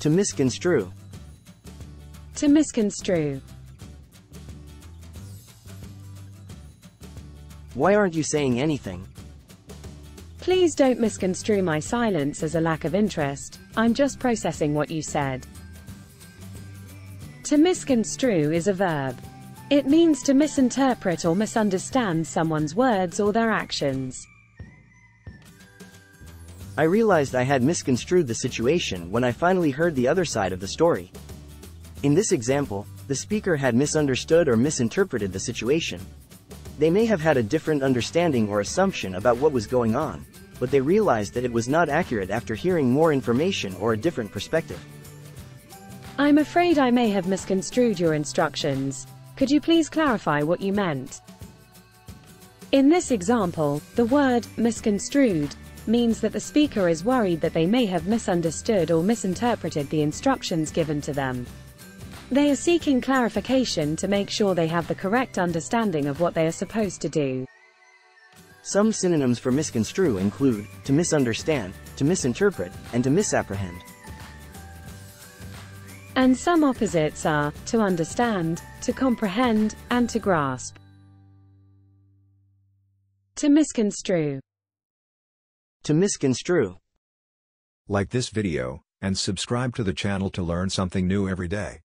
To misconstrue. To misconstrue. Why aren't you saying anything? Please don't misconstrue my silence as a lack of interest, I'm just processing what you said. To misconstrue is a verb. It means to misinterpret or misunderstand someone's words or their actions. I realized I had misconstrued the situation when I finally heard the other side of the story. In this example, the speaker had misunderstood or misinterpreted the situation. They may have had a different understanding or assumption about what was going on, but they realized that it was not accurate after hearing more information or a different perspective. I'm afraid I may have misconstrued your instructions. Could you please clarify what you meant? In this example, the word misconstrued means that the speaker is worried that they may have misunderstood or misinterpreted the instructions given to them. They are seeking clarification to make sure they have the correct understanding of what they are supposed to do. Some synonyms for misconstrue include to misunderstand, to misinterpret, and to misapprehend. And some opposites are to understand, to comprehend, and to grasp. To misconstrue. To misconstrue. Like this video, and subscribe to the channel to learn something new every day.